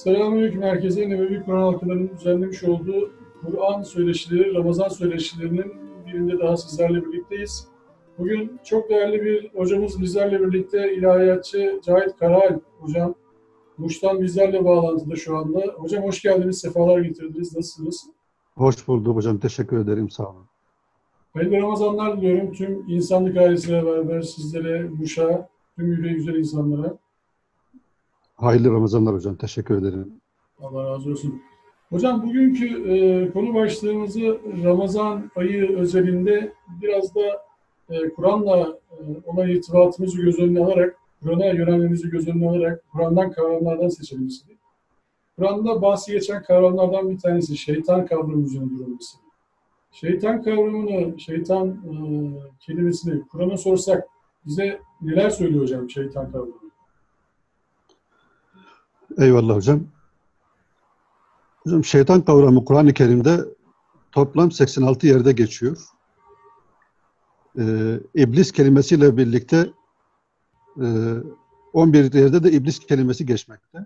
Selamünaleyküm herkese. Nebevi Kur'an halkalarının düzenlemiş olduğu Kur'an söyleşileri, Ramazan söyleşilerinin birinde daha sizlerle birlikteyiz. Bugün çok değerli bir hocamız bizlerle birlikte ilahiyatçı Cahit Karaal hocam. Muş'tan bizlerle bağlantıda şu anda. Hocam hoş geldiniz, sefalar getirdiniz. Nasılsınız? Hoş bulduk hocam. Teşekkür ederim. Sağ olun. Hayırlı Ramazanlar diliyorum tüm insanlık ailesiyle beraber sizlere, Muş'a, tüm yüreği güzel insanlara. Hayırlı Ramazanlar hocam. Teşekkür ederim. Allah razı olsun. Hocam bugünkü e, konu başlığımızı Ramazan ayı özelinde biraz da e, Kur'an'la e, olan irtibatımızı göz önüne alarak, Kur'an'a yönelmemizi göz önüne alarak Kur'an'dan kavramlardan seçelim istedik. Kur'an'da bahsi geçen kavramlardan bir tanesi şeytan kavramı üzerine. Şeytan kavramını, şeytan e, kelimesini Kur'an'a sorsak bize neler söylüyor hocam şeytan kavramı? Eyvallah hocam. Hocam şeytan kavramı Kur'an-ı Kerim'de toplam 86 yerde geçiyor. Ee, iblis kelimesiyle birlikte e, 11 yerde de iblis kelimesi geçmekte.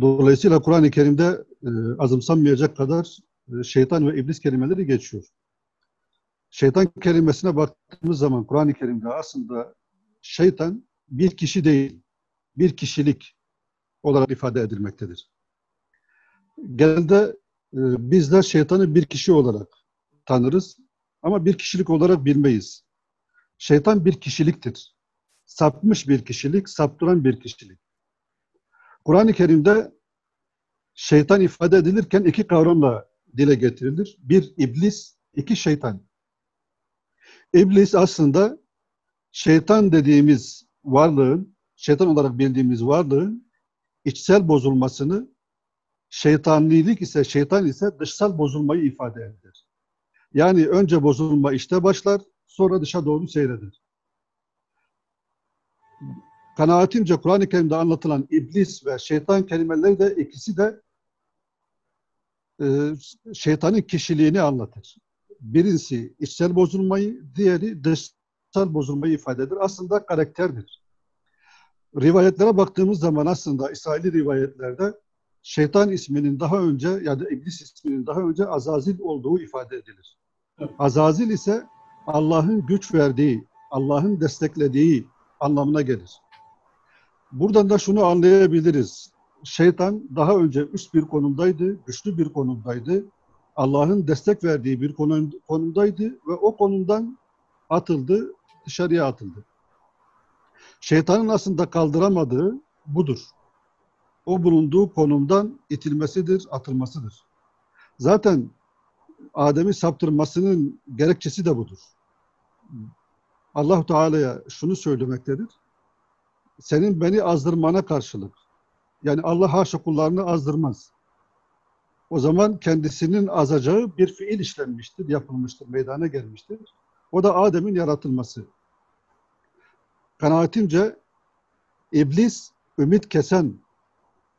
Dolayısıyla Kur'an-ı Kerim'de e, azımsanmayacak kadar e, şeytan ve iblis kelimeleri geçiyor. Şeytan kelimesine baktığımız zaman Kur'an-ı Kerim'de aslında şeytan bir kişi değil, bir kişilik olarak ifade edilmektedir. Genelde e, bizler şeytanı bir kişi olarak tanırız ama bir kişilik olarak bilmeyiz. Şeytan bir kişiliktir. Sapmış bir kişilik, saptıran bir kişilik. Kur'an-ı Kerim'de şeytan ifade edilirken iki kavramla dile getirilir. Bir iblis, iki şeytan. İblis aslında şeytan dediğimiz varlığın, şeytan olarak bildiğimiz varlığın içsel bozulmasını, şeytanlilik ise, şeytan ise dışsal bozulmayı ifade eder. Yani önce bozulma işte başlar, sonra dışa doğru seyreder. Kanaatimce Kur'an-ı Kerim'de anlatılan iblis ve şeytan kelimeleri de ikisi de e, şeytanın kişiliğini anlatır. Birincisi içsel bozulmayı, diğeri dışsal bozulmayı ifade eder. Aslında karakterdir. Rivayetlere baktığımız zaman aslında İsraili rivayetlerde şeytan isminin daha önce ya da iblis isminin daha önce Azazil olduğu ifade edilir. Azazil ise Allah'ın güç verdiği, Allah'ın desteklediği anlamına gelir. Buradan da şunu anlayabiliriz. Şeytan daha önce üst bir konumdaydı, güçlü bir konumdaydı. Allah'ın destek verdiği bir konumdaydı ve o konumdan atıldı, dışarıya atıldı. Şeytanın aslında kaldıramadığı budur. O bulunduğu konumdan itilmesidir, atılmasıdır. Zaten Adem'i saptırmasının gerekçesi de budur. allah Teala'ya şunu söylemektedir. Senin beni azdırmana karşılık. Yani Allah haşa kullarını azdırmaz. O zaman kendisinin azacağı bir fiil işlenmiştir, yapılmıştır, meydana gelmiştir. O da Adem'in yaratılması. Kanaatimce iblis ümit kesen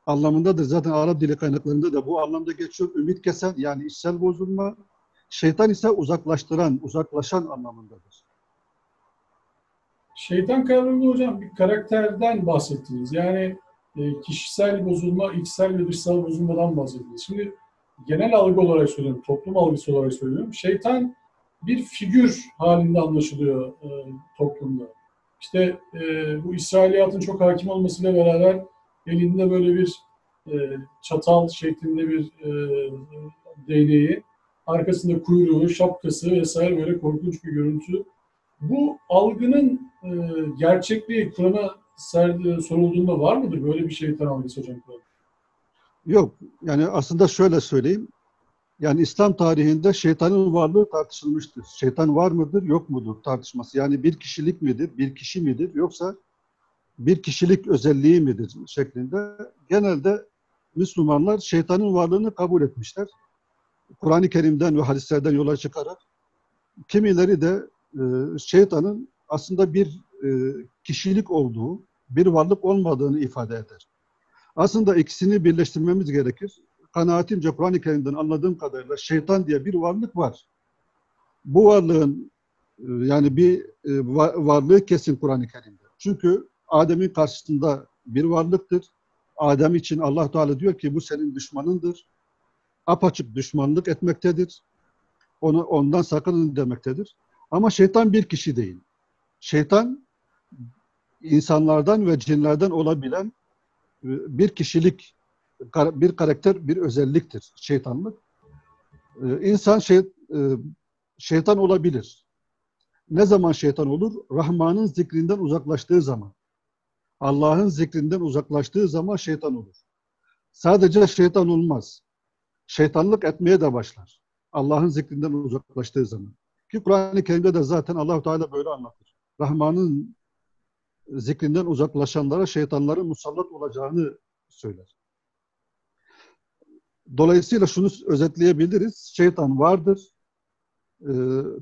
anlamındadır. Zaten Arap dili kaynaklarında da bu anlamda geçiyor. Ümit kesen yani içsel bozulma. Şeytan ise uzaklaştıran, uzaklaşan anlamındadır. Şeytan kavramında hocam bir karakterden bahsettiniz. Yani e, kişisel bozulma, içsel ve dışsal bozulmadan bahsettiniz. Şimdi genel algı olarak söylüyorum, toplum algısı olarak söylüyorum. Şeytan bir figür halinde anlaşılıyor e, toplumda. İşte e, bu İsrailiyatın çok hakim olmasıyla beraber elinde böyle bir e, çatal şeklinde bir e, değneği, arkasında kuyruğu, şapkası vesaire böyle korkunç bir görüntü. Bu algının e, gerçekliği Kur'an'a sorulduğunda var mıdır böyle bir şeytan algısı hocam? Yok. Yani aslında şöyle söyleyeyim. Yani İslam tarihinde şeytanın varlığı tartışılmıştır. Şeytan var mıdır, yok mudur tartışması. Yani bir kişilik midir, bir kişi midir yoksa bir kişilik özelliği midir şeklinde genelde Müslümanlar şeytanın varlığını kabul etmişler. Kur'an-ı Kerim'den ve hadislerden yola çıkarak kimileri de e, şeytanın aslında bir e, kişilik olduğu, bir varlık olmadığını ifade eder. Aslında ikisini birleştirmemiz gerekir kanaatimce Kur'an-ı Kerim'den anladığım kadarıyla şeytan diye bir varlık var. Bu varlığın e, yani bir e, varlığı kesin Kur'an-ı Kerim'de. Çünkü Adem'in karşısında bir varlıktır. Adem için Allah Teala diyor ki bu senin düşmanındır. Apaçık düşmanlık etmektedir. Onu ondan sakının demektedir. Ama şeytan bir kişi değil. Şeytan insanlardan ve cinlerden olabilen e, bir kişilik, bir karakter, bir özelliktir şeytanlık. E, insan şey, şeytan olabilir. Ne zaman şeytan olur? Rahman'ın zikrinden uzaklaştığı zaman. Allah'ın zikrinden uzaklaştığı zaman şeytan olur. Sadece şeytan olmaz. Şeytanlık etmeye de başlar. Allah'ın zikrinden uzaklaştığı zaman. Ki Kur'an-ı Kerim'de de zaten allah Teala böyle anlatır. Rahman'ın zikrinden uzaklaşanlara şeytanların musallat olacağını söyler. Dolayısıyla şunu özetleyebiliriz. Şeytan vardır. E,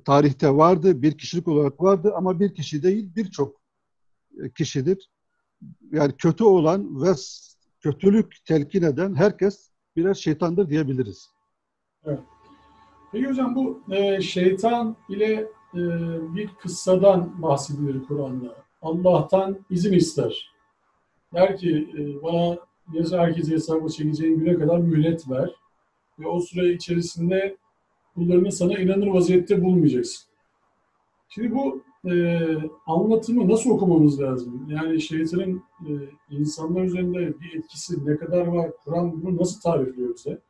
tarihte vardı. Bir kişilik olarak vardı ama bir kişi değil birçok kişidir. Yani kötü olan ve kötülük telkin eden herkes birer şeytandır diyebiliriz. Evet. Peki hocam bu e, şeytan ile e, bir kıssadan bahsedilir Kur'an'da. Allah'tan izin ister. Der ki e, bana herkese hesabı çekeceğin güne kadar mühlet ver. Ve o süre içerisinde kullarını sana inanır vaziyette bulmayacaksın. Şimdi bu e, anlatımı nasıl okumamız lazım? Yani şeytanın e, insanlar üzerinde bir etkisi ne kadar var? Kur'an bunu nasıl tarifliyor bize?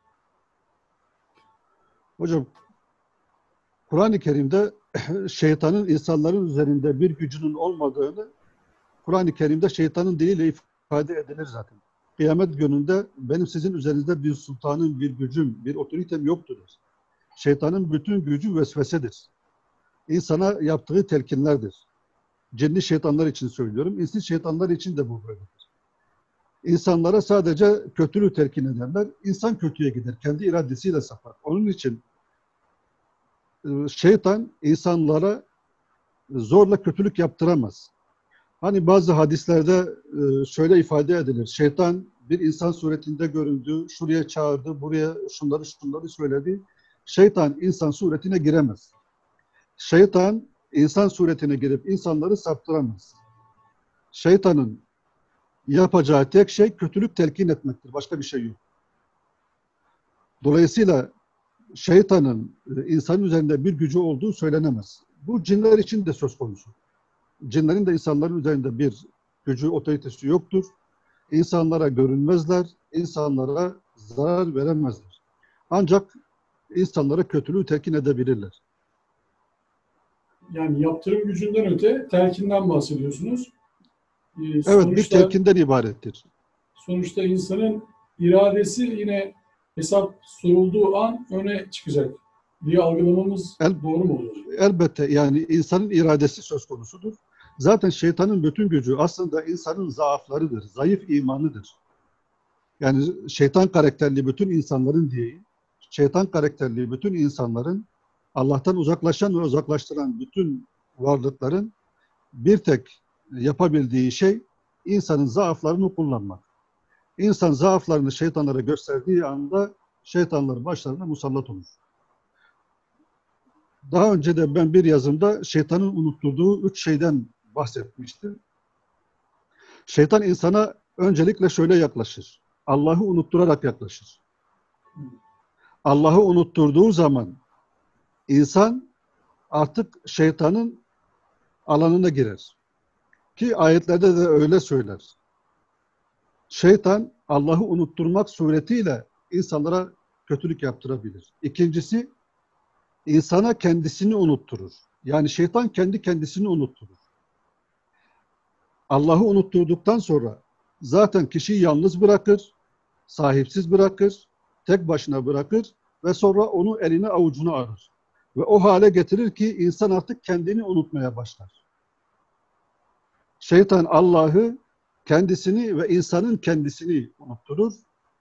Hocam, Kur'an-ı Kerim'de şeytanın insanların üzerinde bir gücünün olmadığını Kur'an-ı Kerim'de şeytanın diliyle ifade edilir zaten. Kıyamet gününde benim sizin üzerinizde bir sultanın, bir gücüm, bir otoritem yoktur. Şeytanın bütün gücü vesvesedir. İnsana yaptığı telkinlerdir. Cenni şeytanlar için söylüyorum. İnsi şeytanlar için de bu böyledir. İnsanlara sadece kötülüğü telkin ederler. İnsan kötüye gider. Kendi iradesiyle sapar. Onun için e, şeytan insanlara zorla kötülük yaptıramaz. Hani bazı hadislerde e, şöyle ifade edilir. Şeytan bir insan suretinde göründü, şuraya çağırdı, buraya şunları şunları söyledi. Şeytan insan suretine giremez. Şeytan insan suretine girip insanları saptıramaz. Şeytanın yapacağı tek şey kötülük telkin etmektir. Başka bir şey yok. Dolayısıyla şeytanın e, insan üzerinde bir gücü olduğu söylenemez. Bu cinler için de söz konusu. Cinlerin de insanların üzerinde bir gücü, otoritesi yoktur. İnsanlara görünmezler, insanlara zarar veremezler. Ancak insanlara kötülüğü telkin edebilirler. Yani yaptırım gücünden öte telkinden bahsediyorsunuz. Ee, evet, bir telkinden ibarettir. Sonuçta insanın iradesi yine hesap sorulduğu an öne çıkacak diye algılamamız El, doğru mu olur? Elbette yani insanın iradesi söz konusudur. Zaten şeytanın bütün gücü aslında insanın zaaflarıdır, zayıf imanıdır. Yani şeytan karakterli bütün insanların diyeyim, şeytan karakterli bütün insanların Allah'tan uzaklaşan ve uzaklaştıran bütün varlıkların bir tek yapabildiği şey insanın zaaflarını kullanmak. İnsan zaaflarını şeytanlara gösterdiği anda şeytanlar başlarına musallat olur. Daha önce de ben bir yazımda şeytanın unutturduğu üç şeyden bahsetmiştim. Şeytan insana öncelikle şöyle yaklaşır. Allah'ı unutturarak yaklaşır. Allah'ı unutturduğu zaman insan artık şeytanın alanına girer. Ki ayetlerde de öyle söyler. Şeytan Allah'ı unutturmak suretiyle insanlara kötülük yaptırabilir. İkincisi insana kendisini unutturur. Yani şeytan kendi kendisini unutturur. Allah'ı unutturduktan sonra zaten kişiyi yalnız bırakır, sahipsiz bırakır, tek başına bırakır ve sonra onu eline avucuna alır. Ve o hale getirir ki insan artık kendini unutmaya başlar. Şeytan Allah'ı kendisini ve insanın kendisini unutturur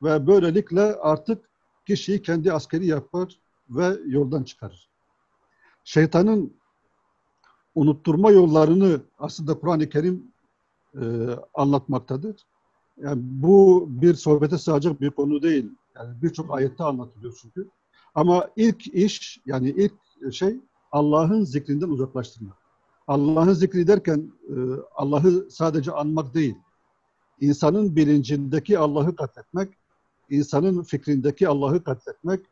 ve böylelikle artık kişiyi kendi askeri yapar ve yoldan çıkarır. Şeytanın unutturma yollarını aslında Kur'an-ı Kerim e, anlatmaktadır. Yani bu bir sohbete sığacak bir konu değil. Yani birçok ayette anlatılıyor çünkü. Ama ilk iş yani ilk şey Allah'ın zikrinden uzaklaştırmak. Allah'ın zikri derken e, Allah'ı sadece anmak değil. insanın bilincindeki Allah'ı katletmek, insanın fikrindeki Allah'ı katletmek,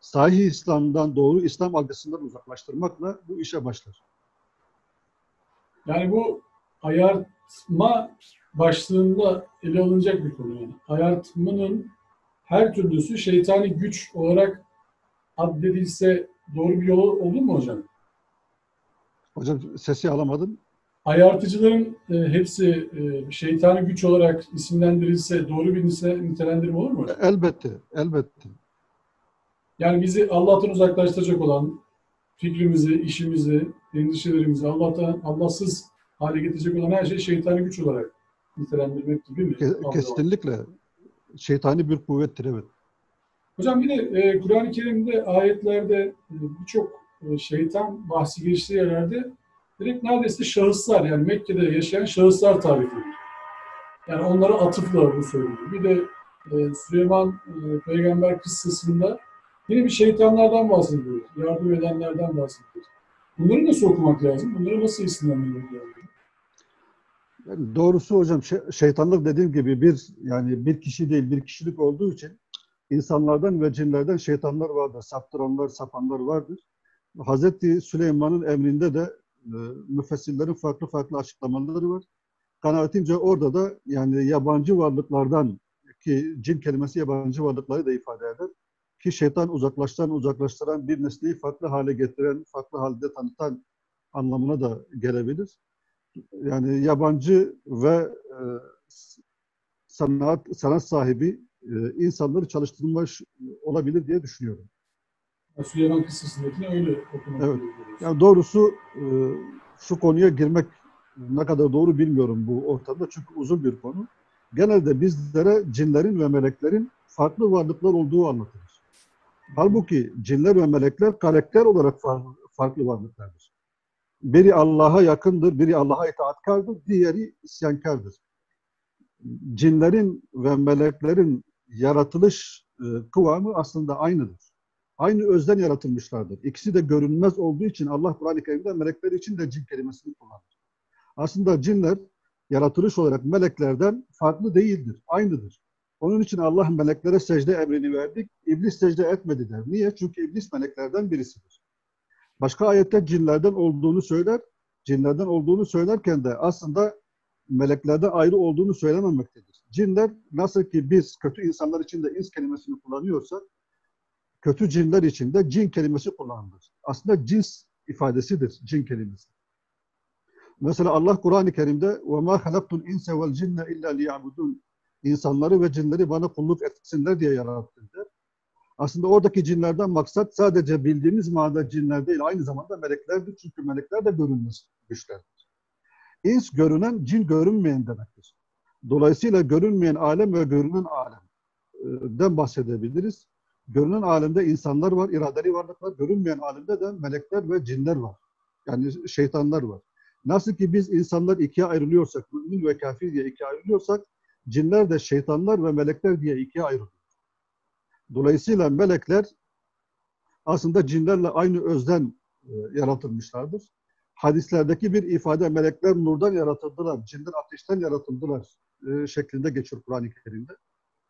sahih İslam'dan, doğru İslam algısından uzaklaştırmakla bu işe başlar. Yani bu ayartma başlığında ele alınacak bir konu. Yani ayartmanın her türlüsü şeytani güç olarak addedilse doğru bir yol olur mu hocam? Hocam sesi alamadım. Ayartıcıların e, hepsi e, şeytani güç olarak isimlendirilse doğru bir nitelendirme olur mu? Elbette, elbette. Yani bizi Allah'tan uzaklaştıracak olan fikrimizi, işimizi, endişelerimizi Allah'tan Allahsız hale getirecek olan her şey şeytani güç olarak nitelendirmek gibi mi? Ke- kesinlikle şeytani bir kuvvettir evet. Hocam bir de e, Kur'an-ı Kerim'de ayetlerde e, birçok e, şeytan bahsi geçtiği yerlerde direkt neredeyse şahıslar yani Mekke'de yaşayan şahıslar tarif edilir. Yani onlara atıfla bu söyleniyor. Bir de e, Süleyman e, peygamber kıssasında yine bir şeytanlardan bahsediyor. Yardım edenlerden bahsediyor. Bunları nasıl okumak lazım? Bunları nasıl isimlendirmek lazım? Doğrusu hocam şey- şeytanlık dediğim gibi bir yani bir kişi değil bir kişilik olduğu için insanlardan ve cinlerden şeytanlar vardır. Saptıranlar, sapanlar vardır. Hazreti Süleyman'ın emrinde de e, müfessirlerin farklı farklı açıklamaları var. Kanaatimce orada da yani yabancı varlıklardan ki cin kelimesi yabancı varlıkları da ifade eder. Ki şeytan uzaklaştıran, uzaklaştıran bir nesneyi farklı hale getiren, farklı halde tanıtan anlamına da gelebilir. Yani yabancı ve e, sanat sanat sahibi e, insanları çalıştırmış olabilir diye düşünüyorum. Süleyman kıssasındakini öyle okumak Evet. Yani doğrusu e, şu konuya girmek ne kadar doğru bilmiyorum bu ortamda çünkü uzun bir konu. Genelde bizlere cinlerin ve meleklerin farklı varlıklar olduğu anlatılır. Halbuki cinler ve melekler karakter olarak farklı varlıklardır. Biri Allah'a yakındır, biri Allah'a itaatkardır, diğeri isyankardır. Cinlerin ve meleklerin yaratılış e, kıvamı aslında aynıdır. Aynı özden yaratılmışlardır. İkisi de görünmez olduğu için Allah Kur'an-ı Kerim'de melekler için de cin kelimesini kullanır. Aslında cinler yaratılış olarak meleklerden farklı değildir, aynıdır. Onun için Allah meleklere secde emrini verdik, iblis secde etmedi der. Niye? Çünkü iblis meleklerden birisidir Başka ayette cinlerden olduğunu söyler, cinlerden olduğunu söylerken de aslında meleklerden ayrı olduğunu söylememektedir. Cinler nasıl ki biz kötü insanlar için de ins kelimesini kullanıyorsak, kötü cinler için de cin kelimesi kullanılır. Aslında cins ifadesidir cin kelimesi. Mesela Allah Kur'an-ı Kerim'de وَمَا خَلَقْتُ الْاِنْسَ وَالْجِنَّ اِلَّا لِيَعْبُدُونَ İnsanları ve cinleri bana kulluk etsinler diye yarattım der. Aslında oradaki cinlerden maksat sadece bildiğimiz manada cinler değil, aynı zamanda meleklerdir. Çünkü melekler de görünmez güçlerdir. İns görünen, cin görünmeyen demektir. Dolayısıyla görünmeyen alem ve görünen alemden bahsedebiliriz. Görünen alemde insanlar var, iradeli varlıklar. Görünmeyen alemde de melekler ve cinler var. Yani şeytanlar var. Nasıl ki biz insanlar ikiye ayrılıyorsak, mümin ve kafir diye ikiye ayrılıyorsak, cinler de şeytanlar ve melekler diye ikiye ayrılıyor. Dolayısıyla melekler aslında cinlerle aynı özden e, yaratılmışlardır. Hadislerdeki bir ifade melekler nurdan yaratıldılar, cinler ateşten yaratıldılar e, şeklinde geçiyor Kur'an-ı Kerim'de.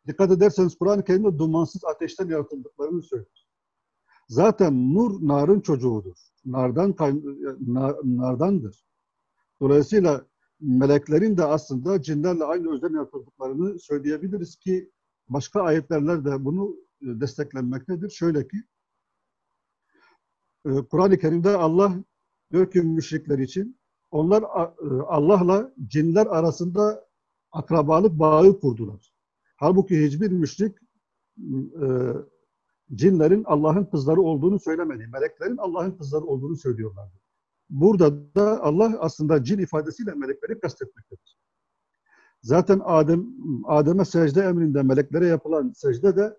Dikkat ederseniz Kur'an-ı Kerim'de dumansız ateşten yaratıldıklarını söylüyor. Zaten nur narın çocuğudur. Nardan nar, nardandır. Dolayısıyla meleklerin de aslında cinlerle aynı özden yaratıldıklarını söyleyebiliriz ki başka ayetlerle de bunu desteklenmektedir. Şöyle ki Kur'an-ı Kerim'de Allah diyor ki müşrikler için onlar Allah'la cinler arasında akrabalık bağı kurdular. Halbuki hiçbir müşrik e, cinlerin Allah'ın kızları olduğunu söylemedi. Meleklerin Allah'ın kızları olduğunu söylüyorlardı. Burada da Allah aslında cin ifadesiyle melekleri kastetmektedir. Zaten Adem Adem'e secde emrinde meleklere yapılan secde de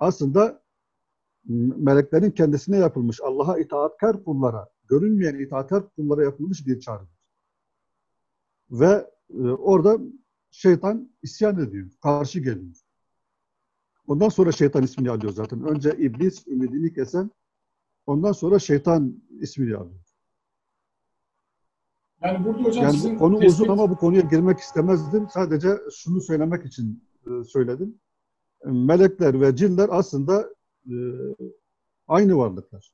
aslında meleklerin kendisine yapılmış, Allah'a itaatkar kullara, görünmeyen itaatkar kullara yapılmış bir çağrıdır. Ve e, orada şeytan isyan ediyor, karşı geliyor. Ondan sonra şeytan ismini alıyor zaten. Önce iblis ümidini kesen, ondan sonra şeytan ismini alıyor. Yani burada hocam Yani sizin konu tespit- uzun ama bu konuya girmek istemezdim. Sadece şunu söylemek için e, söyledim. Melekler ve cinler aslında e, aynı varlıklar.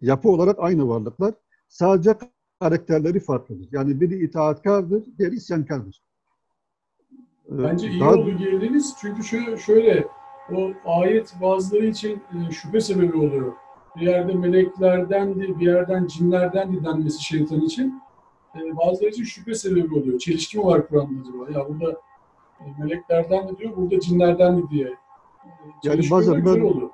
Yapı olarak aynı varlıklar. Sadece karakterleri farklıdır. Yani biri itaatkardır, diğeri isyankardır. E, Bence iyi daha- oldu girdiniz. Çünkü şöyle, şöyle o ayet bazıları için e, şüphe sebebi oluyor. Bir yerde meleklerden de bir yerden cinlerden de denmesi şeytan için. Bazıları için şüphe sebebi oluyor. Çelişki mi var Kur'an'da acaba? Ya burada meleklerden de diyor, burada cinlerden de diye. E, çelişki bazen ben- oluyor.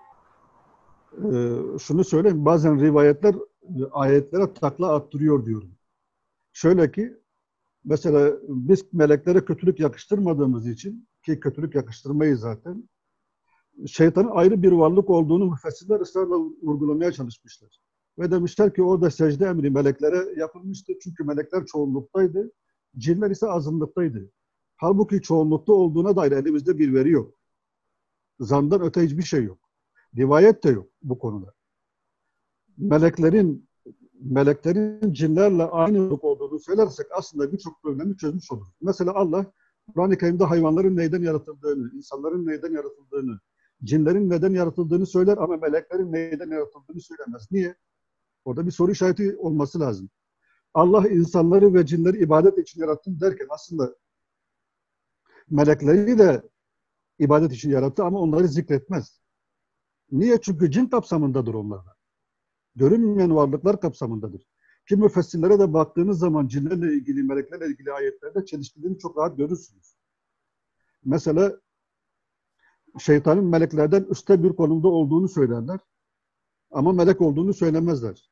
Ee, şunu söyleyeyim, bazen rivayetler e, ayetlere takla attırıyor diyorum. Şöyle ki, mesela biz meleklere kötülük yakıştırmadığımız için, ki kötülük yakıştırmayız zaten, şeytanın ayrı bir varlık olduğunu müfessirler ısrarla vurgulamaya çalışmışlar. Ve demişler ki orada secde emri meleklere yapılmıştı çünkü melekler çoğunluktaydı, cinler ise azınlıktaydı. Halbuki çoğunlukta olduğuna dair elimizde bir veri yok. Zandan öte hiçbir şey yok. Rivayet de yok bu konuda. Meleklerin meleklerin cinlerle aynı olduğunu söylersek aslında birçok problemi çözmüş oluruz. Mesela Allah Kur'an-ı Kerim'de hayvanların neyden yaratıldığını, insanların neyden yaratıldığını, cinlerin neden yaratıldığını söyler ama meleklerin neyden yaratıldığını söylemez. Niye? Orada bir soru işareti olması lazım. Allah insanları ve cinleri ibadet için yarattım derken aslında melekleri de ibadet için yarattı ama onları zikretmez. Niye? Çünkü cin kapsamındadır onlarda. Görünmeyen varlıklar kapsamındadır. Ki müfessirlere de baktığınız zaman cinlerle ilgili, meleklerle ilgili ayetlerde çelişkilerini çok rahat görürsünüz. Mesela şeytanın meleklerden üstte bir konumda olduğunu söylerler. Ama melek olduğunu söylemezler.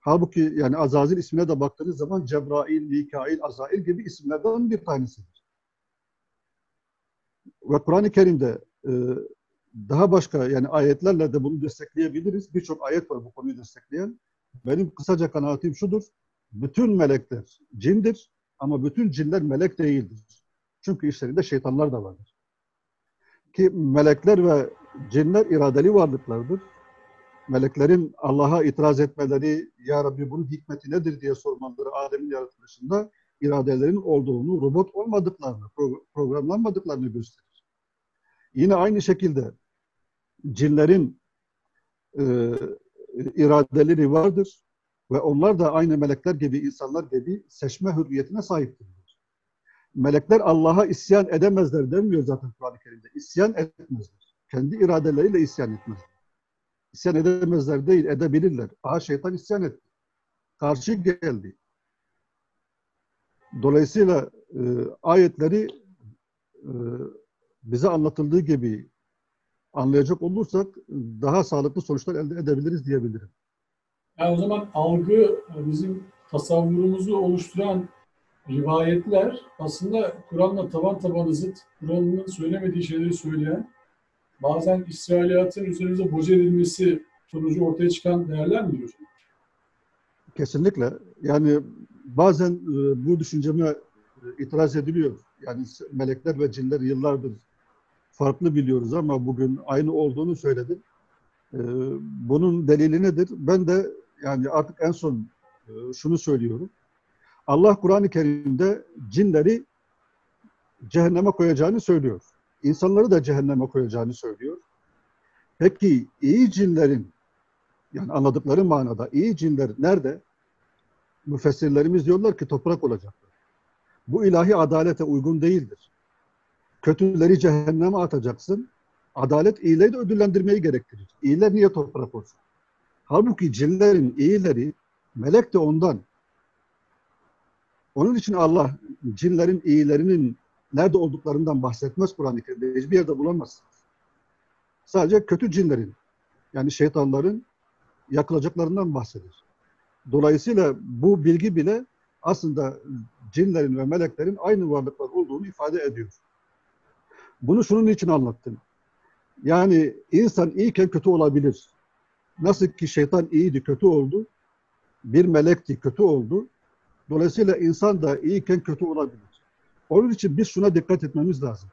Halbuki yani Azazil ismine de baktığınız zaman Cebrail, Mikail, Azail gibi isimlerden bir tanesidir. Ve Kur'an-ı Kerim'de e, daha başka yani ayetlerle de bunu destekleyebiliriz. Birçok ayet var bu konuyu destekleyen. Benim kısaca kanaatim şudur. Bütün melekler cindir ama bütün cinler melek değildir. Çünkü işlerinde şeytanlar da vardır. Ki melekler ve cinler iradeli varlıklardır. Meleklerin Allah'a itiraz etmeleri, Ya Rabbi bunun hikmeti nedir diye sormaları Adem'in yaratılışında iradelerin olduğunu, robot olmadıklarını, pro- programlanmadıklarını gösterir. Yine aynı şekilde cinlerin e, iradeleri vardır ve onlar da aynı melekler gibi, insanlar gibi seçme hürriyetine sahiptirler. Melekler Allah'a isyan edemezler denmiyor zaten Kur'an-ı Kerim'de. İsyan etmezler. Kendi iradeleriyle isyan etmezler. İsyan edemezler değil, edebilirler. Aha şeytan isyan etti. Karşı geldi. Dolayısıyla e, ayetleri e, bize anlatıldığı gibi anlayacak olursak daha sağlıklı sonuçlar elde edebiliriz diyebilirim. Yani o zaman algı bizim tasavvurumuzu oluşturan rivayetler aslında Kur'an'la taban tabana zıt, Kur'an'ın söylemediği şeyleri söyleyen, bazen İsrailiyatın üzerimize boca edilmesi sonucu ortaya çıkan değerler mi diyorsun? Kesinlikle. Yani bazen e, bu düşünceme e, itiraz ediliyor. Yani melekler ve cinler yıllardır farklı biliyoruz ama bugün aynı olduğunu söyledim. E, bunun delili nedir? Ben de yani artık en son şunu söylüyorum. Allah Kur'an-ı Kerim'de cinleri cehenneme koyacağını söylüyor. İnsanları da cehenneme koyacağını söylüyor. Peki iyi cinlerin yani anladıkları manada iyi cinler nerede? Müfessirlerimiz diyorlar ki toprak olacaklar. Bu ilahi adalete uygun değildir. Kötüleri cehenneme atacaksın. Adalet iyileri de ödüllendirmeyi gerektirir. İyiler niye toprak olsun? Halbuki cinlerin iyileri melek de ondan. Onun için Allah cinlerin iyilerinin nerede olduklarından bahsetmez Kur'an-ı Kerim'de. Hiçbir yerde bulamazsınız. Sadece kötü cinlerin yani şeytanların yakılacaklarından bahseder. Dolayısıyla bu bilgi bile aslında cinlerin ve meleklerin aynı varlıklar olduğunu ifade ediyor. Bunu şunun için anlattım. Yani insan iyiyken kötü olabilir. Nasıl ki şeytan iyiydi, kötü oldu. Bir melekti, kötü oldu. Dolayısıyla insan da iyiyken kötü olabilir. Onun için biz şuna dikkat etmemiz lazım.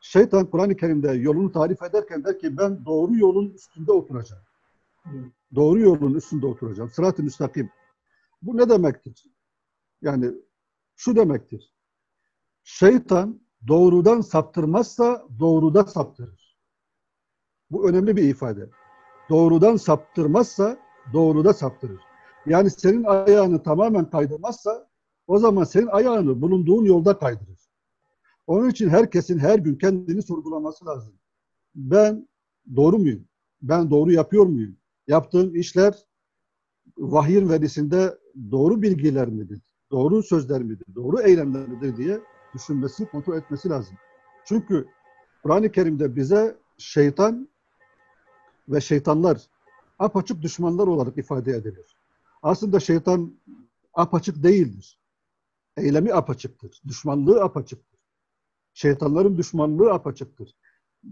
Şeytan Kur'an-ı Kerim'de yolunu tarif ederken der ki ben doğru yolun üstünde oturacağım. Doğru yolun üstünde oturacağım. Sırat-ı müstakim. Bu ne demektir? Yani şu demektir. Şeytan doğrudan saptırmazsa doğruda saptırır. Bu önemli bir ifade. Doğrudan saptırmazsa doğruda saptırır. Yani senin ayağını tamamen kaydırmazsa o zaman senin ayağını bulunduğun yolda kaydırır. Onun için herkesin her gün kendini sorgulaması lazım. Ben doğru muyum? Ben doğru yapıyor muyum? Yaptığım işler vahyin verisinde doğru bilgiler midir? Doğru sözler midir? Doğru eylemler midir diye düşünmesi, kontrol etmesi lazım. Çünkü Kur'an-ı Kerim'de bize şeytan ve şeytanlar apaçık düşmanlar olarak ifade edilir. Aslında şeytan apaçık değildir. Eylemi apaçıktır. Düşmanlığı apaçıktır. Şeytanların düşmanlığı apaçıktır.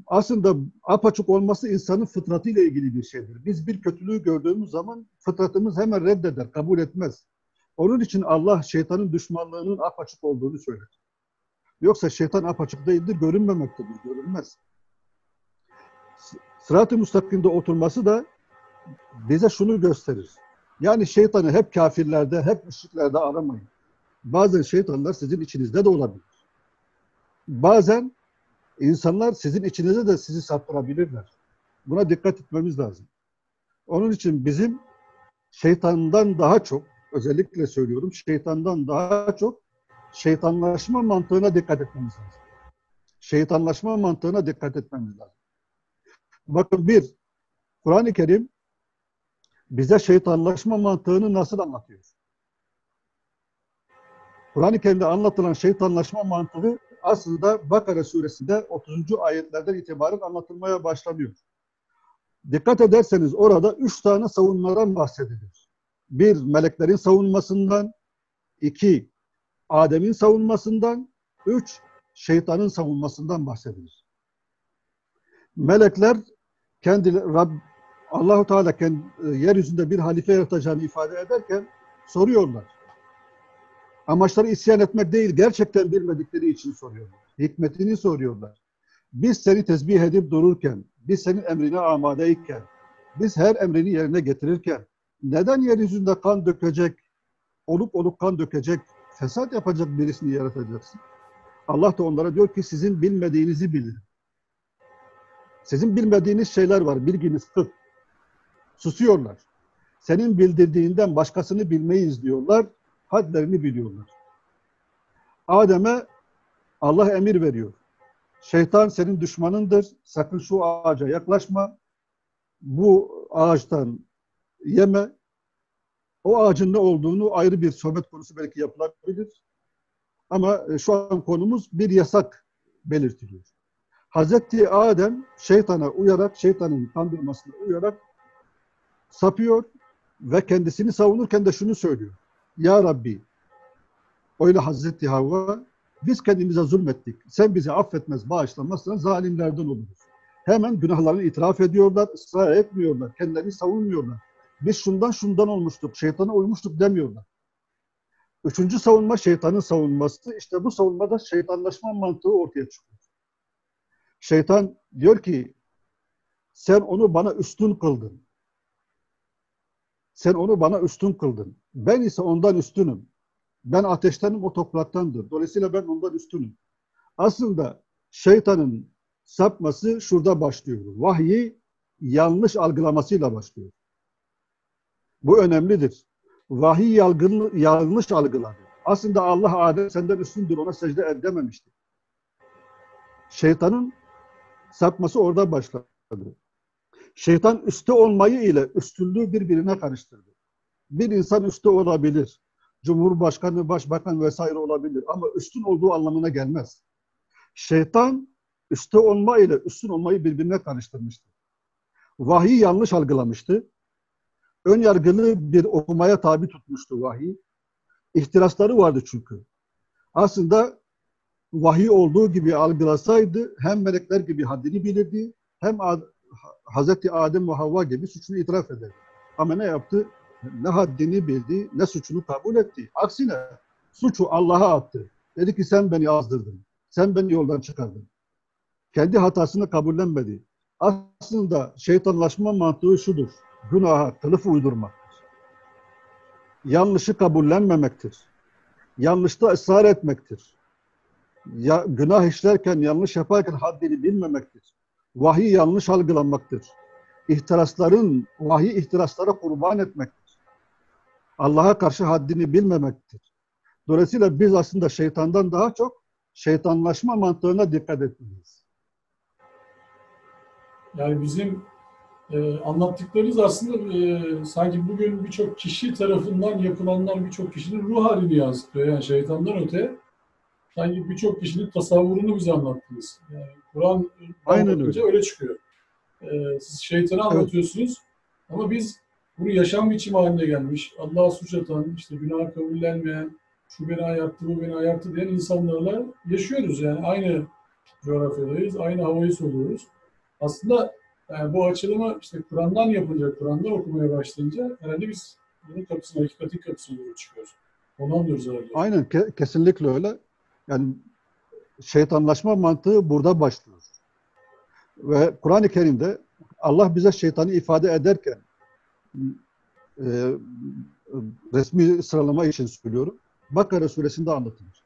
Aslında apaçık olması insanın fıtratıyla ilgili bir şeydir. Biz bir kötülüğü gördüğümüz zaman fıtratımız hemen reddeder, kabul etmez. Onun için Allah şeytanın düşmanlığının apaçık olduğunu söyler. Yoksa şeytan apaçık değildir, görünmemektedir, görünmez. Sırat-ı müstakimde oturması da bize şunu gösterir. Yani şeytanı hep kafirlerde, hep müşriklerde aramayın. Bazen şeytanlar sizin içinizde de olabilir. Bazen insanlar sizin içinize de sizi saptırabilirler. Buna dikkat etmemiz lazım. Onun için bizim şeytandan daha çok, özellikle söylüyorum, şeytandan daha çok şeytanlaşma mantığına dikkat etmemiz lazım. Şeytanlaşma mantığına dikkat etmemiz lazım. Bakın bir, Kur'an-ı Kerim bize şeytanlaşma mantığını nasıl anlatıyor? Kur'an-ı Kerim'de anlatılan şeytanlaşma mantığı aslında Bakara suresinde 30. ayetlerden itibaren anlatılmaya başlanıyor. Dikkat ederseniz orada üç tane savunmadan bahsedilir. Bir, meleklerin savunmasından. iki Adem'in savunmasından. Üç, şeytanın savunmasından bahsedilir. Melekler kendi Rab, Allahu Teala kendi, yeryüzünde bir halife yaratacağını ifade ederken soruyorlar. Amaçları isyan etmek değil, gerçekten bilmedikleri için soruyorlar. Hikmetini soruyorlar. Biz seni tesbih edip dururken, biz senin emrine amadeyken, biz her emrini yerine getirirken, neden yeryüzünde kan dökecek, olup olup kan dökecek, fesat yapacak birisini yaratacaksın? Allah da onlara diyor ki sizin bilmediğinizi bilin. Sizin bilmediğiniz şeyler var, bilginiz kıt. Susuyorlar. Senin bildirdiğinden başkasını bilmeyiz diyorlar hadlerini biliyorlar. Adem'e Allah emir veriyor. Şeytan senin düşmanındır. Sakın şu ağaca yaklaşma. Bu ağaçtan yeme. O ağacın ne olduğunu ayrı bir sohbet konusu belki yapılabilir. Ama e, şu an konumuz bir yasak belirtiliyor. Hazreti Adem şeytana uyarak, şeytanın kandırmasına uyarak sapıyor ve kendisini savunurken de şunu söylüyor. Ya Rabbi öyle Hazreti Havva biz kendimize zulmettik. Sen bizi affetmez, bağışlamazsan zalimlerden oluruz. Hemen günahlarını itiraf ediyorlar, ısrar etmiyorlar, kendilerini savunmuyorlar. Biz şundan şundan olmuştuk, şeytana uymuştuk demiyorlar. Üçüncü savunma şeytanın savunması. İşte bu savunmada şeytanlaşma mantığı ortaya çıkıyor. Şeytan diyor ki sen onu bana üstün kıldın. Sen onu bana üstün kıldın. Ben ise ondan üstünüm. Ben ateştenim, o topraktandır. Dolayısıyla ben ondan üstünüm. Aslında şeytanın sapması şurada başlıyor. Vahyi yanlış algılamasıyla başlıyor. Bu önemlidir. Vahiy yalgın, yanlış algıladı. Aslında Allah Adem senden üstündür ona secde et dememişti. Şeytanın sapması orada başladı. Şeytan üstte olmayı ile üstünlüğü birbirine karıştırdı. Bir insan üstte olabilir. Cumhurbaşkanı, başbakan vesaire olabilir ama üstün olduğu anlamına gelmez. Şeytan üstte olma ile üstün olmayı birbirine karıştırmıştı. Vahiy yanlış algılamıştı. Ön yargılı bir okumaya tabi tutmuştu vahiy. İhtirasları vardı çünkü. Aslında vahiy olduğu gibi algılasaydı hem melekler gibi haddini bilirdi hem Hazreti Adem ve Havva gibi suçunu itiraf eder. Ama ne yaptı? Ne haddini bildi, ne suçunu kabul etti. Aksine suçu Allah'a attı. Dedi ki sen beni azdırdın. Sen beni yoldan çıkardın. Kendi hatasını kabullenmedi. Aslında şeytanlaşma mantığı şudur. Günaha kılıf uydurmaktır. yanlışı kabullenmemektir. Yanlışta ısrar etmektir. Ya, günah işlerken, yanlış yaparken haddini bilmemektir. Vahiy yanlış algılanmaktır. İhtirasların, vahiy ihtiraslara kurban etmektir. Allah'a karşı haddini bilmemektir. Dolayısıyla biz aslında şeytandan daha çok şeytanlaşma mantığına dikkat etmeliyiz. Yani bizim e, anlattıklarınız aslında e, sanki bugün birçok kişi tarafından yapılanlar birçok kişinin ruh halini yansıtıyor. Yani şeytandan öte sanki birçok kişinin tasavvurunu bize anlattınız. Yani Kur'an Aynen öyle. öyle çıkıyor. E, siz şeytanı anlatıyorsunuz ama biz bunu yaşam biçimi haline gelmiş, Allah'a suç atan, işte günah kabullenmeyen, şu beni ayarttı, bu beni ayarttı diyen insanlarla yaşıyoruz. Yani aynı coğrafyadayız, aynı havayı soluyoruz. Aslında yani bu açılımı işte Kur'an'dan yapınca, Kur'an'dan okumaya başlayınca herhalde biz bunun kapısına, hakikatin kapısına doğru çıkıyoruz. Onu anlıyoruz herhalde. Aynen, ke- kesinlikle öyle. Yani şeytanlaşma mantığı burada başlıyor. Ve Kur'an-ı Kerim'de Allah bize şeytanı ifade ederken e, resmi sıralama için söylüyorum. Bakara suresinde anlatılır.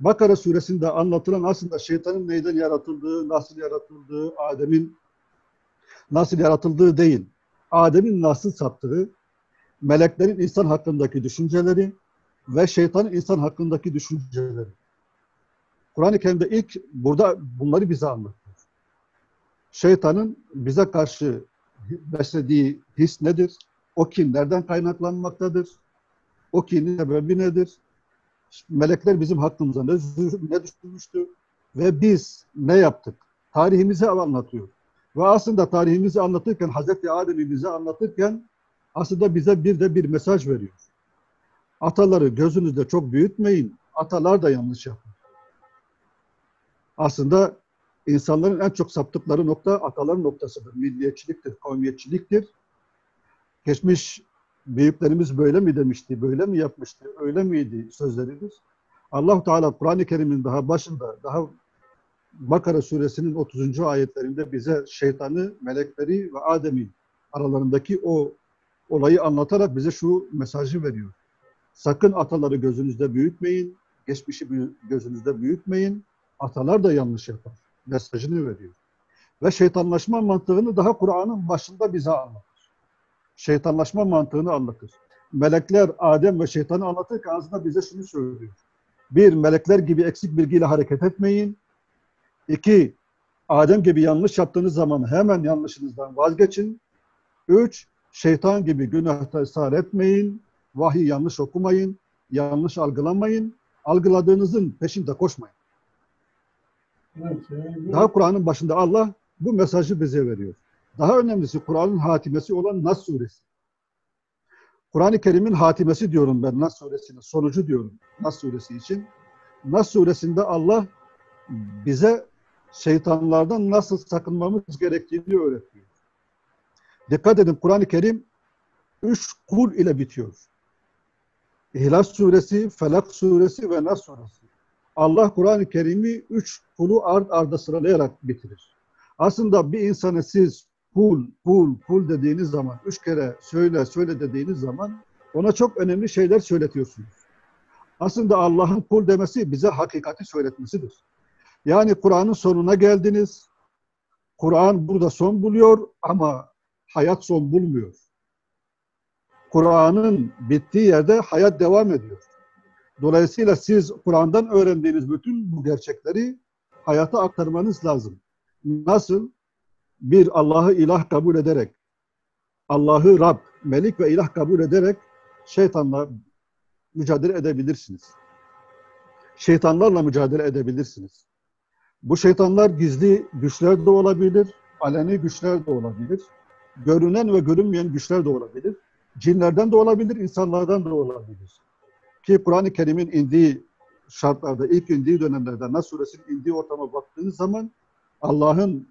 Bakara suresinde anlatılan aslında şeytanın neyden yaratıldığı, nasıl yaratıldığı, Adem'in nasıl yaratıldığı değil. Adem'in nasıl saptığı, meleklerin insan hakkındaki düşünceleri ve şeytanın insan hakkındaki düşünceleri. Kur'an-ı Kerim'de ilk burada bunları bize anlatıyor. Şeytanın bize karşı beslediği his nedir? O kin nereden kaynaklanmaktadır? O kinin sebebi nedir? Melekler bizim hakkımıza ne, ne düşünmüştü? Ve biz ne yaptık? Tarihimizi anlatıyor. Ve aslında tarihimizi anlatırken, Hazreti Adem'i bize anlatırken aslında bize bir de bir mesaj veriyor. Ataları gözünüzde çok büyütmeyin. Atalar da yanlış yapar. Aslında insanların en çok saptıkları nokta ataların noktasıdır. Milliyetçiliktir, kavmiyetçiliktir. Geçmiş büyüklerimiz böyle mi demişti, böyle mi yapmıştı, öyle miydi sözleridir. allah Teala Kur'an-ı Kerim'in daha başında, daha Bakara suresinin 30. ayetlerinde bize şeytanı, melekleri ve Adem'in aralarındaki o olayı anlatarak bize şu mesajı veriyor. Sakın ataları gözünüzde büyütmeyin, geçmişi gözünüzde büyütmeyin. Atalar da yanlış yapar. Mesajını veriyor. Ve şeytanlaşma mantığını daha Kur'an'ın başında bize anlatır. Şeytanlaşma mantığını anlatır. Melekler Adem ve şeytanı anlatırken aslında bize şunu söylüyor. Bir, melekler gibi eksik bilgiyle hareket etmeyin. İki, Adem gibi yanlış yaptığınız zaman hemen yanlışınızdan vazgeçin. Üç, şeytan gibi günahta ısrar etmeyin. Vahiy yanlış okumayın. Yanlış algılamayın. Algıladığınızın peşinde koşmayın. Daha Kur'an'ın başında Allah bu mesajı bize veriyor. Daha önemlisi Kur'an'ın hatimesi olan Nas suresi. Kur'an-ı Kerim'in hatimesi diyorum ben Nas suresine, sonucu diyorum Nas suresi için. Nas suresinde Allah bize şeytanlardan nasıl sakınmamız gerektiğini öğretiyor. Dikkat edin Kur'an-ı Kerim üç kul ile bitiyor. İhlas suresi, Felak suresi ve Nas suresi. Allah Kur'an-ı Kerim'i üç kulu ard arda sıralayarak bitirir. Aslında bir insanı siz kul, kul, kul dediğiniz zaman, üç kere söyle, söyle dediğiniz zaman ona çok önemli şeyler söyletiyorsunuz. Aslında Allah'ın kul demesi bize hakikati söyletmesidir. Yani Kur'an'ın sonuna geldiniz. Kur'an burada son buluyor ama hayat son bulmuyor. Kur'an'ın bittiği yerde hayat devam ediyor. Dolayısıyla siz Kur'an'dan öğrendiğiniz bütün bu gerçekleri hayata aktarmanız lazım. Nasıl? Bir Allah'ı ilah kabul ederek, Allah'ı Rab, Melik ve ilah kabul ederek şeytanla mücadele edebilirsiniz. Şeytanlarla mücadele edebilirsiniz. Bu şeytanlar gizli güçler de olabilir, aleni güçler de olabilir. Görünen ve görünmeyen güçler de olabilir. Cinlerden de olabilir, insanlardan da olabilir. Ki Kur'an-ı Kerim'in indiği şartlarda, ilk indiği dönemlerde, Nas suresinin indiği ortama baktığınız zaman Allah'ın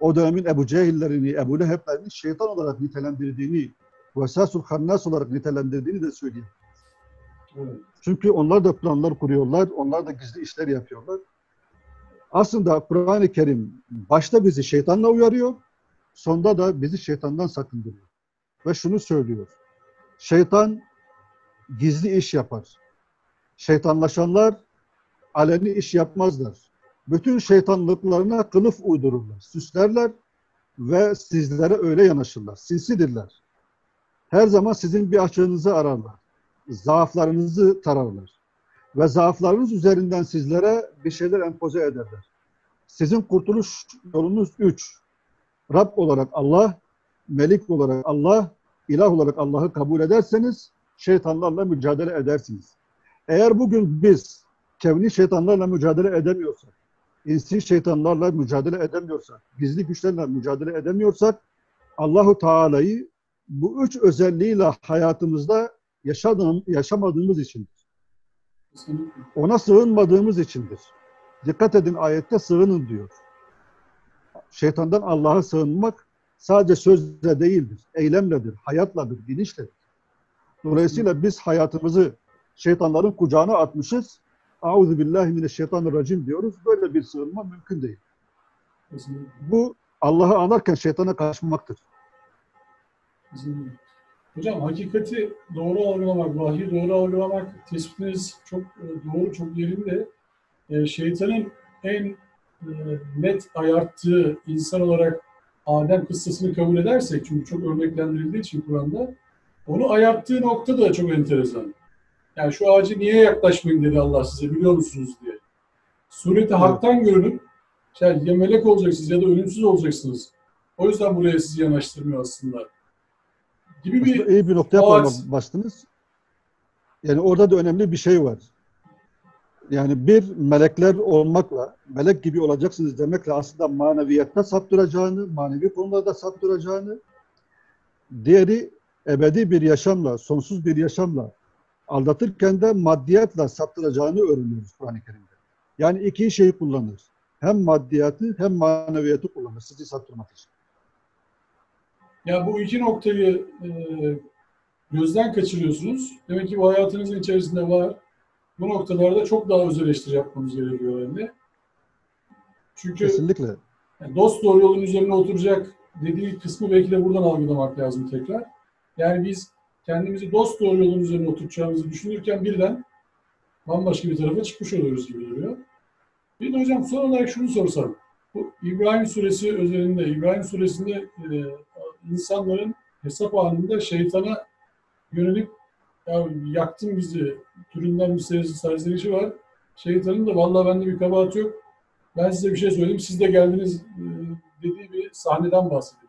o dönemin Ebu Cehillerini, Ebu Leheb'lerini şeytan olarak nitelendirdiğini, Vesasul Hannas olarak nitelendirdiğini de söyleyeyim. Evet. Çünkü onlar da planlar kuruyorlar, onlar da gizli işler yapıyorlar. Aslında Kur'an-ı Kerim başta bizi şeytanla uyarıyor, sonda da bizi şeytandan sakındırıyor. Ve şunu söylüyor. Şeytan gizli iş yapar. Şeytanlaşanlar aleni iş yapmazlar. Bütün şeytanlıklarına kılıf uydururlar, süslerler ve sizlere öyle yanaşırlar. Sinsidirler. Her zaman sizin bir açığınızı ararlar. Zaaflarınızı tararlar. Ve zaaflarınız üzerinden sizlere bir şeyler empoze ederler. Sizin kurtuluş yolunuz üç. Rab olarak Allah, Melik olarak Allah, ilah olarak Allah'ı kabul ederseniz şeytanlarla mücadele edersiniz. Eğer bugün biz kevni şeytanlarla mücadele edemiyorsak, insi şeytanlarla mücadele edemiyorsak, gizli güçlerle mücadele edemiyorsak Allahu Teala'yı bu üç özelliğiyle hayatımızda yaşadığım, yaşamadığımız içindir. Ona sığınmadığımız içindir. Dikkat edin ayette sığının diyor. Şeytandan Allah'a sığınmak sadece sözle değildir, eylemledir, hayatladır, bilinçledir. Dolayısıyla biz hayatımızı şeytanların kucağına atmışız. Auzu billahi mineşşeytanirracim diyoruz. Böyle bir sığınma mümkün değil. Bu Allah'ı anarken şeytana kaçmaktır. Kesinlikle. Hocam hakikati doğru algılamak, vahyi doğru algılamak tespitiniz çok e, doğru, çok yerinde. E, şeytanın en e, net ayarttığı insan olarak Adem kıssasını kabul edersek, çünkü çok örneklendirildiği için Kur'an'da, onu ayarttığı nokta da çok enteresan. Yani şu ağacı niye yaklaşmayın dedi Allah size biliyor musunuz diye. Sureti haktan görünüp, yani ya melek olacaksınız ya da ölümsüz olacaksınız. O yüzden buraya sizi yanaştırmıyor aslında. Gibi bir Aslında iyi bir noktaya koymak bastınız. Yani orada da önemli bir şey var. Yani bir melekler olmakla, melek gibi olacaksınız demekle aslında maneviyatta saptıracağını, manevi konularda saptıracağını, diğeri ebedi bir yaşamla, sonsuz bir yaşamla aldatırken de maddiyatla saptıracağını öğreniyoruz Kur'an-ı Kerim'de. Yani iki şeyi kullanır. Hem maddiyatı hem maneviyatı kullanır sizi saptırmak için. Ya bu iki noktayı e, gözden kaçırıyorsunuz. Demek ki bu hayatınızın içerisinde var. Bu noktalarda çok daha öz eleştiri yapmamız gerekiyor herhalde. Çünkü Kesinlikle. yani dost doğru yolun üzerine oturacak dediği kısmı belki de buradan algılamak lazım tekrar. Yani biz kendimizi dost doğru yolun üzerine oturacağımızı düşünürken birden bambaşka bir tarafa çıkmış oluyoruz gibi duruyor. Bir de hocam son olarak şunu sorsam. Bu İbrahim suresi özelinde, İbrahim suresinde e, insanların hesap anında şeytana yönelip ya yaktın bizi türünden bir serisi serzenişi var. Şeytanın da vallahi bende bir kabahat yok. Ben size bir şey söyleyeyim. Siz de geldiniz e, dediği bir sahneden bahsediliyor.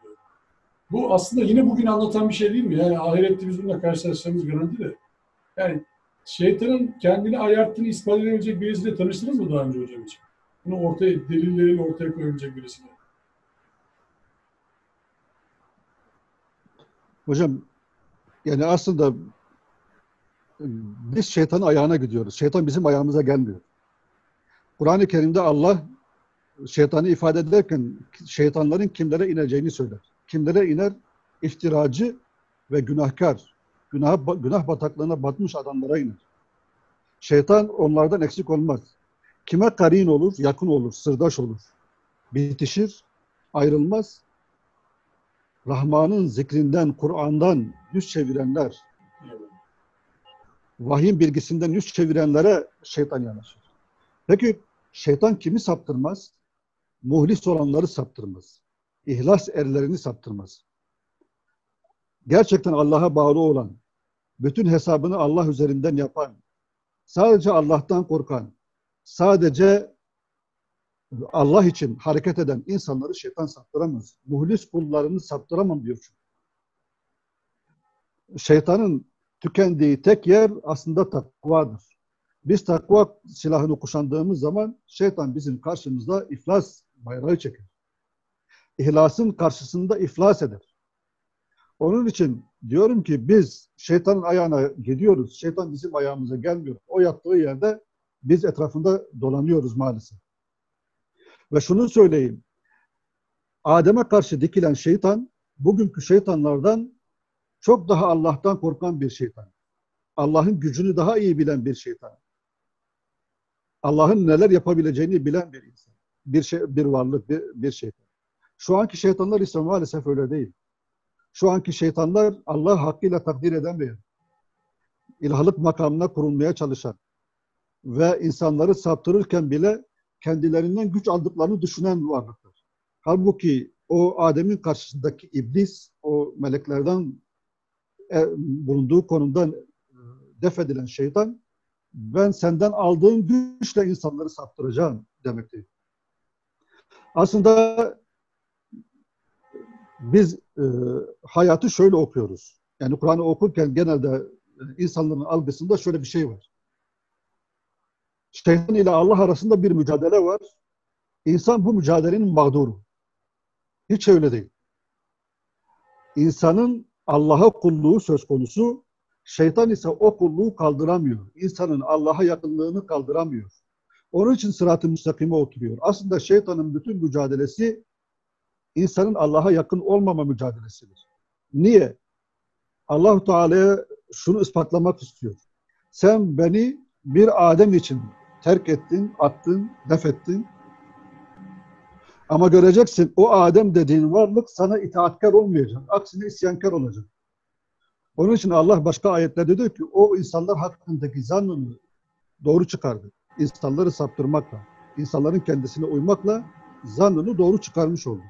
Bu aslında yine bugün anlatan bir şey değil mi? Yani ahirette biz bununla karşılaşacağımız garanti de. Yani şeytanın kendini ayarttığını ispat edebilecek birisiyle tanıştınız mı daha önce hocam için? Bunu ortaya, delilleriyle ortaya koyabilecek birisiyle. Hocam yani aslında e, biz şeytanın ayağına gidiyoruz. Şeytan bizim ayağımıza gelmiyor. Kur'an-ı Kerim'de Allah şeytanı ifade ederken şeytanların kimlere ineceğini söyler. Kimlere iner? İftiracı ve günahkar. Günah, günah bataklığına batmış adamlara iner. Şeytan onlardan eksik olmaz. Kime karin olur? Yakın olur, sırdaş olur. Bitişir, ayrılmaz. Rahman'ın zikrinden, Kur'an'dan yüz çevirenler, vahyin bilgisinden yüz çevirenlere şeytan yanaşır. Peki şeytan kimi saptırmaz? Muhlis olanları saptırmaz. İhlas erlerini saptırmaz. Gerçekten Allah'a bağlı olan, bütün hesabını Allah üzerinden yapan, sadece Allah'tan korkan, sadece Allah için hareket eden insanları şeytan saptıramaz. Muhlis kullarını saptıramam diyor çünkü. Şeytanın tükendiği tek yer aslında takvadır. Biz takva silahını kuşandığımız zaman şeytan bizim karşımızda iflas bayrağı çeker. İhlasın karşısında iflas eder. Onun için diyorum ki biz şeytanın ayağına gidiyoruz. Şeytan bizim ayağımıza gelmiyor. O yattığı yerde biz etrafında dolanıyoruz maalesef. Ve şunu söyleyeyim. Adem'e karşı dikilen şeytan bugünkü şeytanlardan çok daha Allah'tan korkan bir şeytan. Allah'ın gücünü daha iyi bilen bir şeytan. Allah'ın neler yapabileceğini bilen bir insan. Bir şey, bir varlık, bir, bir şeytan. Şu anki şeytanlar ise maalesef öyle değil. Şu anki şeytanlar Allah hakkıyla takdir edemeyen, ilahlık makamına kurulmaya çalışan ve insanları saptırırken bile kendilerinden güç aldıklarını düşünen varlıklar. Halbuki o Adem'in karşısındaki iblis, o meleklerden e, bulunduğu konumdan e, def edilen şeytan, ben senden aldığım güçle insanları saptıracağım demektir. Aslında biz e, hayatı şöyle okuyoruz. Yani Kur'an'ı okurken genelde e, insanların algısında şöyle bir şey var. Şeytan ile Allah arasında bir mücadele var. İnsan bu mücadelenin mağduru. Hiç öyle değil. İnsanın Allah'a kulluğu söz konusu, şeytan ise o kulluğu kaldıramıyor. İnsanın Allah'a yakınlığını kaldıramıyor. Onun için sırat-ı müstakime oturuyor. Aslında şeytanın bütün mücadelesi insanın Allah'a yakın olmama mücadelesidir. Niye? Allahu Teala'ya şunu ispatlamak istiyor. Sen beni bir Adem için terk ettin, attın, def ettin. Ama göreceksin o Adem dediğin varlık sana itaatkar olmayacak. Aksine isyankar olacak. Onun için Allah başka ayetlerde diyor ki o insanlar hakkındaki zannını doğru çıkardı. İnsanları saptırmakla, insanların kendisine uymakla zannını doğru çıkarmış oldu.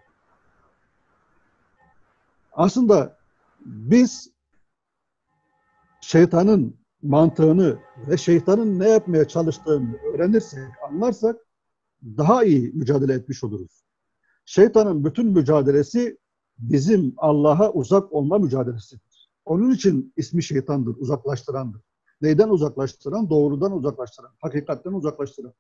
Aslında biz şeytanın mantığını ve şeytanın ne yapmaya çalıştığını öğrenirsek, anlarsak daha iyi mücadele etmiş oluruz. Şeytanın bütün mücadelesi bizim Allah'a uzak olma mücadelesidir. Onun için ismi şeytandır, uzaklaştırandır. Neyden uzaklaştıran? Doğrudan uzaklaştıran, hakikatten uzaklaştıran,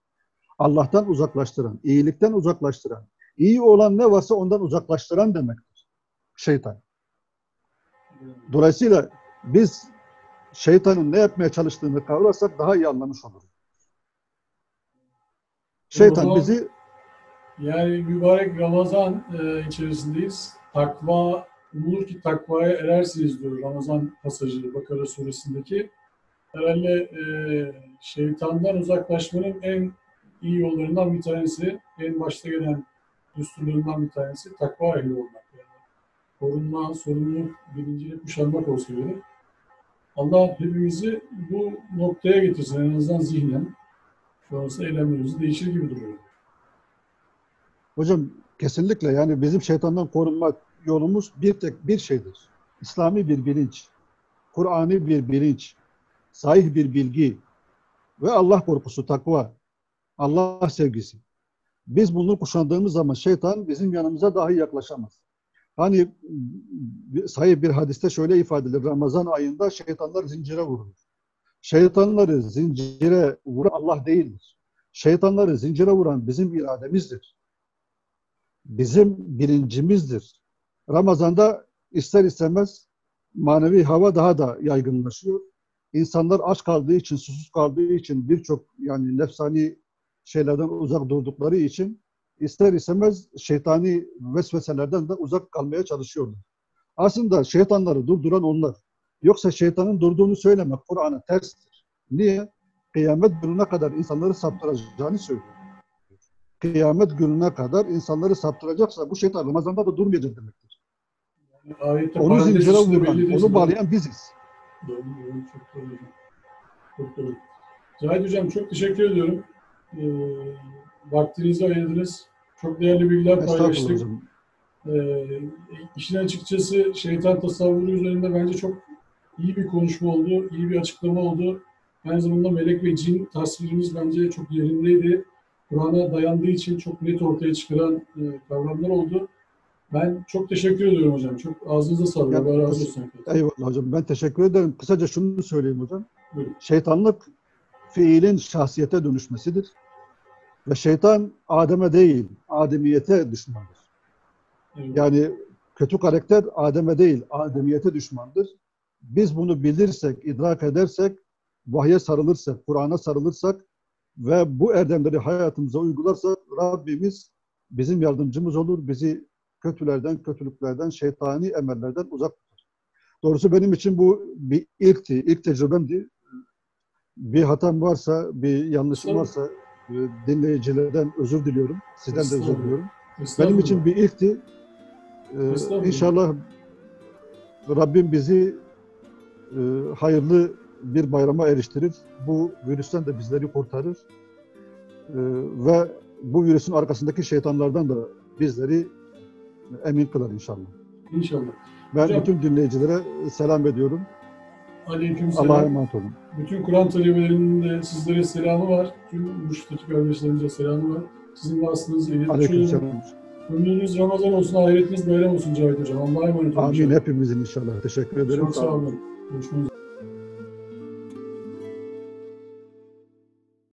Allah'tan uzaklaştıran, iyilikten uzaklaştıran, iyi olan ne varsa ondan uzaklaştıran demektir. Şeytan. Dolayısıyla biz şeytanın ne yapmaya çalıştığını kavrarsak daha iyi anlamış oluruz. Şeytan zaman- bizi Yani mübarek Ramazan e, içerisindeyiz. Takva, umulur ki takvaya erersiniz diyor Ramazan pasajı Bakara suresindeki. Herhalde e, şeytandan uzaklaşmanın en iyi yollarından bir tanesi, en başta gelen düsturlarından bir tanesi takva ehli olmak. Yani korunma, sorumluluk, bilincini kuşanmak olsa gerek. Allah hepimizi bu noktaya getirsin en azından zihnen. Sonrası eylemlerimiz değişir gibi duruyor. hocam kesinlikle yani bizim şeytandan korunma yolumuz bir tek bir şeydir. İslami bir bilinç, Kur'an'i bir bilinç, sahih bir bilgi ve Allah korkusu, takva, Allah sevgisi. Biz bunu kuşandığımız zaman şeytan bizim yanımıza dahi yaklaşamaz. Hani sahih bir hadiste şöyle ifade edilir. Ramazan ayında şeytanlar zincire vurulur. Şeytanları zincire vuran Allah değildir. Şeytanları zincire vuran bizim irademizdir. Bizim bilincimizdir. Ramazan'da ister istemez manevi hava daha da yaygınlaşıyor. İnsanlar aç kaldığı için, susuz kaldığı için birçok yani nefsani şeylerden uzak durdukları için ister istemez şeytani vesveselerden de uzak kalmaya çalışıyorlar. Aslında şeytanları durduran onlar. Yoksa şeytanın durduğunu söylemek Kur'an'a terstir. Niye? Kıyamet gününe kadar insanları saptıracağını söylüyor. Kıyamet gününe kadar insanları saptıracaksa bu şeytan Ramazan'da da durmayacak demektir. Ayette Onu zincire vuran, onu bağlayan biziz. Doğru, doğru, çok doğru hocam. Çok doğru. Cahit Hocam çok teşekkür ediyorum. Ee, vaktinizi ayırdınız. Çok değerli bilgiler paylaştık. Ee, işin açıkçası şeytan tasavvuru üzerinde bence çok iyi bir konuşma oldu, iyi bir açıklama oldu. Aynı zamanda melek ve cin tasvirimiz bence çok yerindeydi. Kur'an'a dayandığı için çok net ortaya çıkaran e, kavramlar oldu. Ben çok teşekkür ediyorum hocam. Çok ağzınıza sağlık. Allah razı olsun. Eyvallah hocam. Ben teşekkür ederim. Kısaca şunu söyleyeyim hocam. Buyurun. Şeytanlık fiilin şahsiyete dönüşmesidir. Ve şeytan Adem'e değil, Ademiyete düşmandır. Evet. Yani kötü karakter Adem'e değil, Ademiyete düşmandır. Biz bunu bilirsek, idrak edersek, vahye sarılırsak, Kur'an'a sarılırsak ve bu erdemleri hayatımıza uygularsak Rabbimiz bizim yardımcımız olur. Bizi kötülerden, kötülüklerden, şeytani emellerden uzak tutar. Doğrusu benim için bu bir ilkti, ilk tecrübemdi. Bir hatam varsa, bir yanlışım varsa dinleyicilerden özür diliyorum. Sizden de özür diliyorum. Benim için bir ilkti. Ee, inşallah Rabbim bizi e, hayırlı bir bayrama eriştirir. Bu virüsten de bizleri kurtarır. Ee, ve bu virüsün arkasındaki şeytanlardan da bizleri emin kılar inşallah. İnşallah. Ben Hocam- bütün dinleyicilere selam ediyorum. Aleykümselam. Allah'a emanet olun. Bütün Kur'an talebelerinin de sizlere selamı var. Tüm Muş'taki kardeşlerimize selamı var. Sizin vasıtanızla iletmiş. Aleykümselam. Ömrünüz Ramazan olsun, ahiretiniz bayram olsun Cahit Hocam. Allah'a emanet olun. Amin hepimizin inşallah. Teşekkür ederim. Çok sağ olun. Görüşmek üzere.